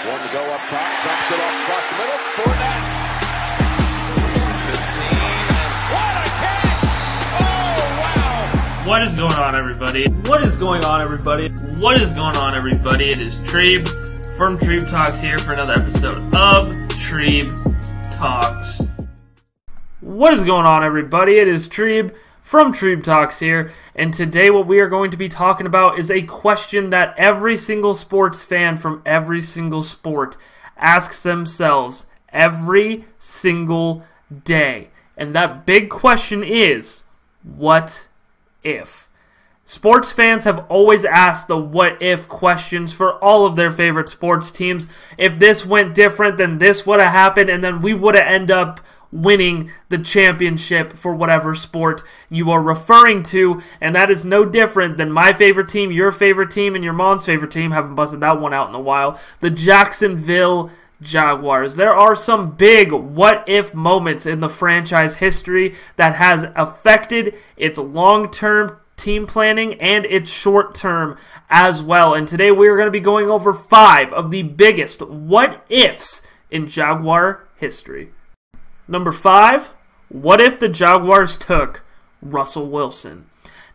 One to go up top, dumps it off across the middle. Fournette. 15. What a catch! Oh! What is going on, everybody? What is going on, everybody? What is going on, everybody? It is Treeb from Treeb Talks here for another episode of Treeb Talks. What is going on, everybody? It is Treeb from Treeb Talks here, and today what we are going to be talking about is a question that every single sports fan from every single sport asks themselves every single day. And that big question is what if? Sports fans have always asked the what if questions for all of their favorite sports teams. If this went different, then this would have happened, and then we would have ended up winning the championship for whatever sport you are referring to. And that is no different than my favorite team, your favorite team, and your mom's favorite team. Haven't busted that one out in a while. The Jacksonville Jaguars. There are some big what if moments in the franchise history that has affected its long term team planning and its short term as well. And today we are going to be going over five of the biggest what ifs in Jaguar history. Number five, what if the Jaguars took Russell Wilson?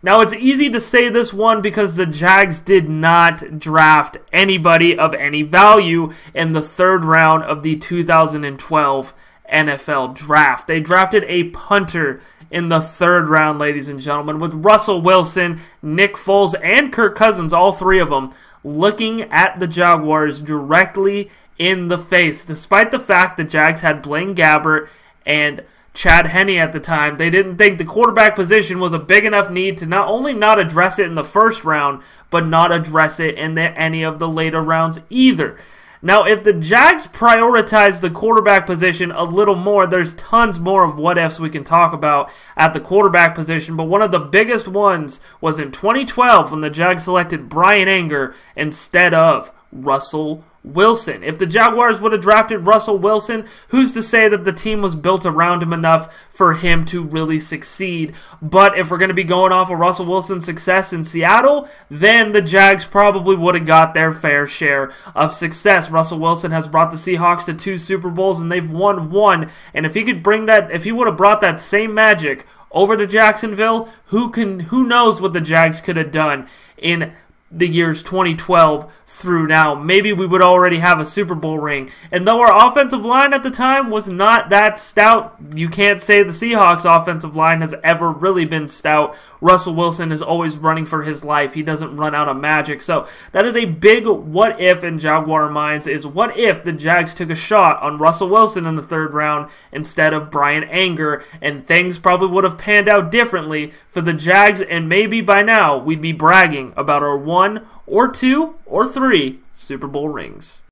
Now, it's easy to say this one because the Jags did not draft anybody of any value in the third round of the 2012 NFL draft. They drafted a punter in the third round, ladies and gentlemen, with Russell Wilson, Nick Foles, and Kirk Cousins, all three of them, looking at the Jaguars directly in the face. Despite the fact the Jags had Blaine Gabbert and Chad Henne at the time, they didn't think the quarterback position was a big enough need to not only not address it in the first round, but not address it in the, any of the later rounds either. Now, if the Jags prioritize the quarterback position a little more, there's tons more of what ifs we can talk about at the quarterback position. But one of the biggest ones was in 2012 when the Jags selected Bryan Anger instead of Russell Wilson. If the Jaguars would have drafted Russell Wilson, who's to say that the team was built around him enough for him to really succeed? But if we're going to be going off of Russell Wilson's success in Seattle, then the Jags probably would have got their fair share of success. Russell Wilson has brought the Seahawks to two Super Bowls and they've won one. And if he could bring that, if he would have brought that same magic over to Jacksonville, who can, who knows what the Jags could have done in the years 2012 through now. Maybe we would already have a Super Bowl ring. And though our offensive line at the time was not that stout, you can't say the Seahawks offensive line has ever really been stout. Russell Wilson is always running for his life. He doesn't run out of magic. So that is a big what if in Jaguar minds is what if the Jags took a shot on Russell Wilson in the third round instead of Bryan Anger and things probably would have panned out differently for the Jags and maybe by now we'd be bragging about our one or two or three Super Bowl rings.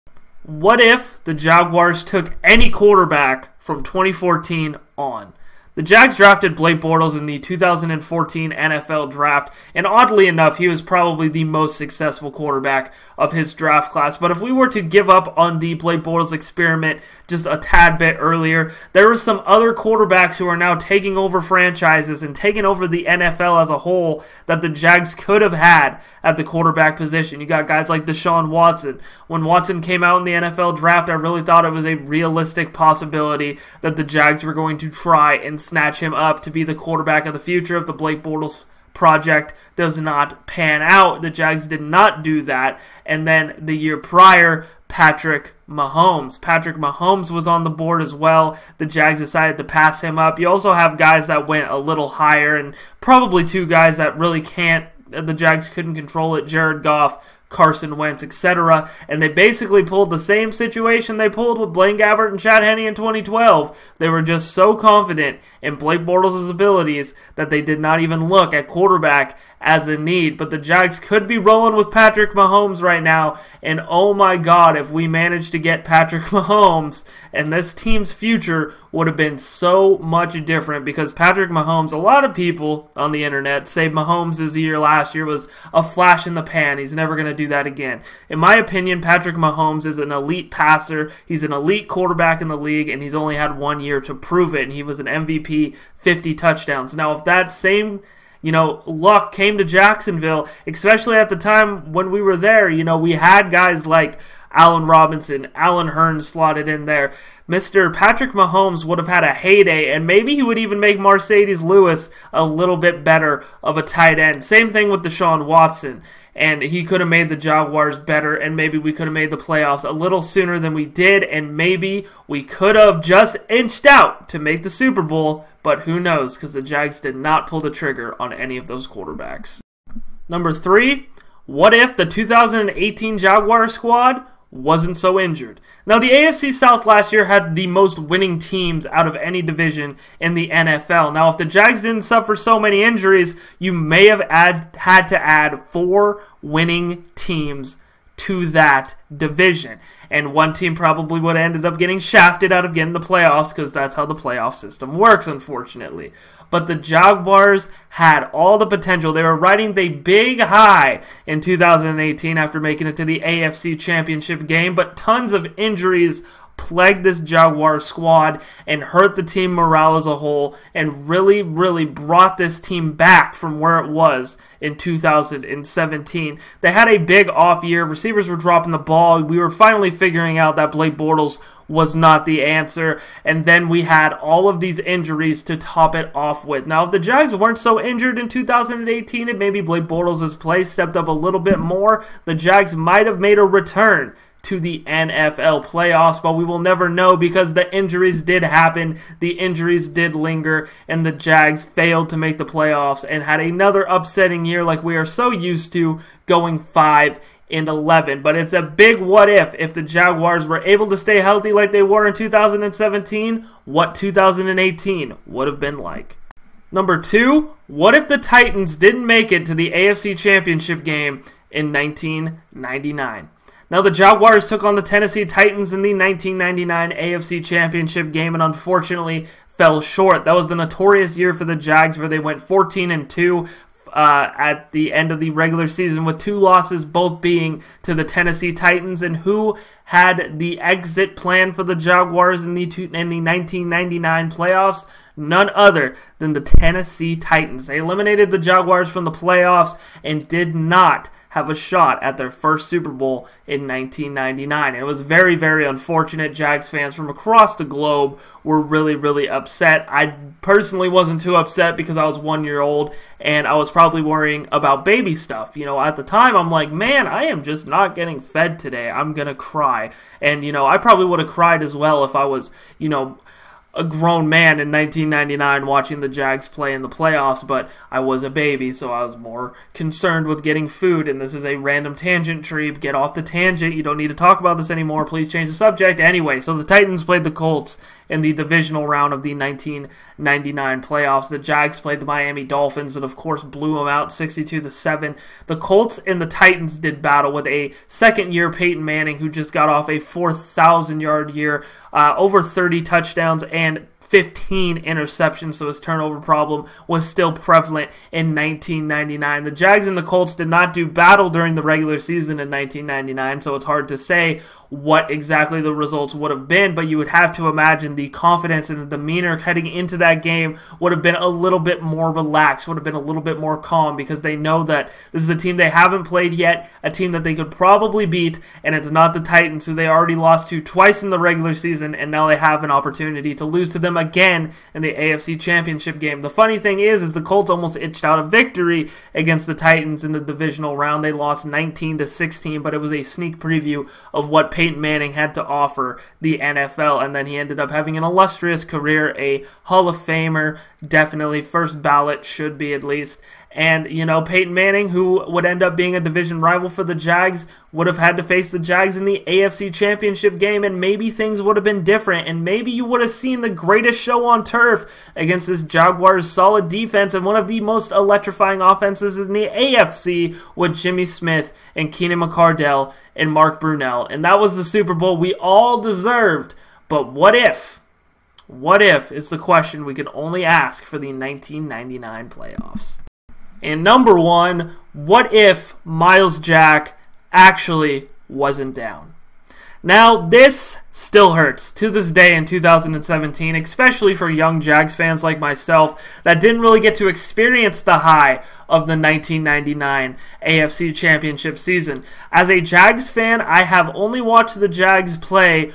What if the Jaguars took any quarterback from 2014 on? The Jags drafted Blake Bortles in the 2014 NFL draft, and oddly enough, he was probably the most successful quarterback of his draft class. But if we were to give up on the Blake Bortles experiment just a tad bit earlier, there were some other quarterbacks who are now taking over franchises and taking over the NFL as a whole that the Jags could have had at the quarterback position. You got guys like Deshaun Watson. When Watson came out in the NFL draft, I really thought it was a realistic possibility that the Jags were going to try and snatch him up to be the quarterback of the future if the Blake Bortles project does not pan out. The Jags did not do that. And then the year prior, Patrick Mahomes. Patrick Mahomes was on the board as well. The Jags decided to pass him up. You also have guys that went a little higher, and probably two guys that really can't, the Jags couldn't control it Jared Goff Carson Wentz, etc. And they basically pulled the same situation they pulled with Blaine Gabbert and Chad Henne in 2012. They were just so confident in Blake Bortles' abilities that they did not even look at quarterback as a need. But the Jags could be rolling with Patrick Mahomes right now. And oh my God, if we managed to get Patrick Mahomes and this team's future would have been so much different because Patrick Mahomes, a lot of people on the internet say Mahomes' year last year was a flash in the pan. He's never going to do that again. In my opinion, Patrick Mahomes is an elite passer. He's an elite quarterback in the league, and he's only had one year to prove it. And he was an MVP, 50 touchdowns. Now, if that same you know, luck came to Jacksonville, especially at the time when we were there. You know, we had guys like Allen Robinson, Allen Hurns slotted in there. Mr. Patrick Mahomes would have had a heyday, and maybe he would even make Marcedes Lewis a little bit better of a tight end. Same thing with Deshaun Watson and he could have made the Jaguars better, and maybe we could have made the playoffs a little sooner than we did, and maybe we could have just inched out to make the Super Bowl, but who knows, because the Jags did not pull the trigger on any of those quarterbacks. Number three, what if the 2018 Jaguar squad wasn't so injured. Now, the AFC South last year had the most winning teams out of any division in the NFL. Now, if the Jags didn't suffer so many injuries, you may have add, had to add four winning teams to that division. And one team probably would have ended up getting shafted out of getting the playoffs because that's how the playoff system works, unfortunately. But the Jaguars had all the potential. They were riding the big high in 2018 after making it to the AFC Championship game, but tons of injuries plagued this Jaguar squad and hurt the team morale as a whole and really, really brought this team back from where it was in 2017. They had a big off year. Receivers were dropping the ball. We were finally figuring out that Blake Bortles was not the answer. And then we had all of these injuries to top it off with. Now, if the Jags weren't so injured in 2018 and maybe Blake Bortles' play stepped up a little bit more, the Jags might have made a return to the NFL playoffs, but we will never know because the injuries did happen, the injuries did linger, and the Jags failed to make the playoffs and had another upsetting year like we are so used to, going 5 and 11. But it's a big what if if the Jaguars were able to stay healthy like they were in 2017, what 2018 would have been like. Number two, what if the Titans didn't make it to the AFC Championship game in 1999? Now, the Jaguars took on the Tennessee Titans in the 1999 AFC Championship game and unfortunately fell short. That was the notorious year for the Jags where they went 14 and 2 uh, at the end of the regular season with two losses, both being to the Tennessee Titans. And who had the exit plan for the Jaguars in the, two, in the 1999 playoffs? None other than the Tennessee Titans. They eliminated the Jaguars from the playoffs and did not have a shot at their first Super Bowl in 1999. It was very, very unfortunate. Jags fans from across the globe were really, really upset. I personally wasn't too upset because I was one year old and I was probably worrying about baby stuff. You know, at the time, I'm like, man, I am just not getting fed today. I'm going to cry. And, you know, I probably would have cried as well if I was, you know, a grown man in 1999 watching the Jags play in the playoffs, but I was a baby, so I was more concerned with getting food. And this is a random tangent tree. Get off the tangent. You don't need to talk about this anymore. Please change the subject. Anyway, so the Titans played the Colts in the divisional round of the 1999 playoffs. The Jags played the Miami Dolphins and of course blew them out 62 to 7. The Colts and the Titans did battle with a second year Peyton Manning who just got off a 4,000 yard year, uh, over 30 touchdowns and 15 interceptions, so his turnover problem was still prevalent in 1999. The Jags and the Colts did not do battle during the regular season in 1999, so it's hard to say what exactly the results would have been, but you would have to imagine the confidence and the demeanor heading into that game would have been a little bit more relaxed, would have been a little bit more calm because they know that this is a team they haven't played yet, a team that they could probably beat, and it's not the Titans who they already lost to twice in the regular season, and now they have an opportunity to lose to them again in the AFC Championship game. The funny thing is, is the Colts almost itched out a victory against the Titans in the divisional round. They lost 19 to 16, but it was a sneak preview of what Peyton Manning had to offer the NFL, and then he ended up having an illustrious career, a Hall of Famer, definitely first ballot, should be at least. And, you know, Peyton Manning, who would end up being a division rival for the Jags, would have had to face the Jags in the AFC Championship game, and maybe things would have been different. And maybe you would have seen the greatest show on turf against this Jaguars' solid defense and one of the most electrifying offenses in the AFC with Jimmy Smith and Keenan McCardell and Mark Brunell. And that was the Super Bowl we all deserved. But what if? What if is the question we can only ask for the 1999 playoffs. And number one, what if Myles Jack actually wasn't down? Now, this still hurts to this day in 2017, especially for young Jags fans like myself that didn't really get to experience the high of the 1999 AFC Championship season. As a Jags fan, I have only watched the Jags play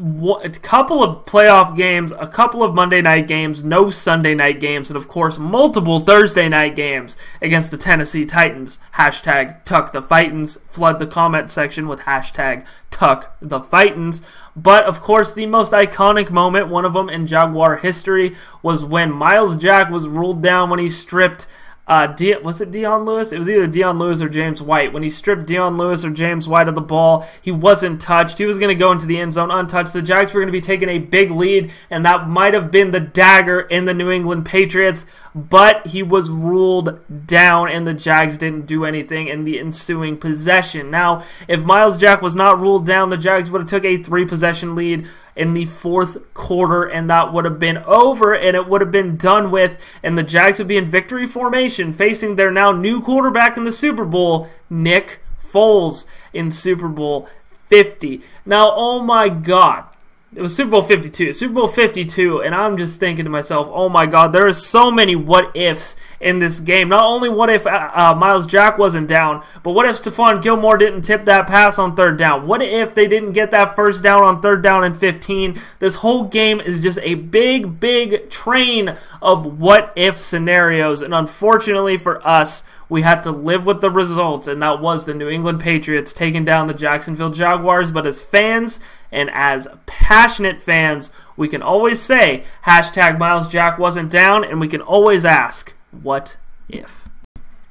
a couple of playoff games, a couple of Monday night games, no Sunday night games, and of course multiple Thursday night games against the Tennessee Titans. Hashtag Tuck the Fightins. Flood the comment section with hashtag Tuck the Fightins. But of course, the most iconic moment, one of them in Jaguar history, was when Myles Jack was ruled down when he stripped uh, De- was it Dion Lewis? It was either Dion Lewis or James White. When he stripped Dion Lewis or James White of the ball, he wasn't touched. He was going to go into the end zone untouched. The Jags were going to be taking a big lead, and that might have been the dagger in the New England Patriots. But he was ruled down, and the Jags didn't do anything in the ensuing possession. Now, if Myles Jack was not ruled down, the Jags would have took a three possession lead in the fourth quarter, and that would have been over and it would have been done with, and the Jags would be in victory formation facing their now new quarterback in the Super Bowl, Nick Foles, in Super Bowl 50. Now, oh my God. It was Super Bowl 52. Super Bowl 52, and I'm just thinking to myself, oh my God, there are so many what ifs in this game. Not only what if uh, uh, Myles Jack wasn't down, but what if Stephon Gilmore didn't tip that pass on third down? What if they didn't get that first down on third down and 15? This whole game is just a big, big train of what if scenarios, and unfortunately for us, we had to live with the results, and that was the New England Patriots taking down the Jacksonville Jaguars. But as fans and as passionate fans, we can always say hashtag Myles Jack wasn't down, and we can always ask, what if?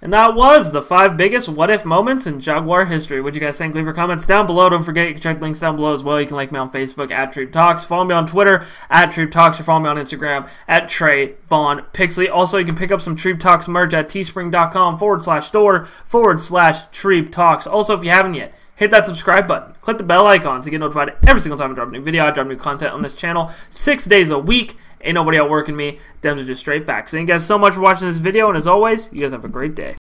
And that was the five biggest what if moments in Jaguar history. What you guys think? Leave your comments down below. Don't forget you can check links down below as well. You can like me on Facebook at Treeb Talks. Follow me on Twitter at Treeb Talks or follow me on Instagram at Trey Vaughn Pixley. Also, you can pick up some Treeb Talks merch at teespring.com forward slash store forward slash Treeb Talks. Also, if you haven't yet, hit that subscribe button. Click the bell icon to get notified every single time I drop a new video. I drop new content on this channel six days a week. Ain't nobody outworking me. Them are just straight facts. Thank you guys so much for watching this video, and as always, you guys have a great day.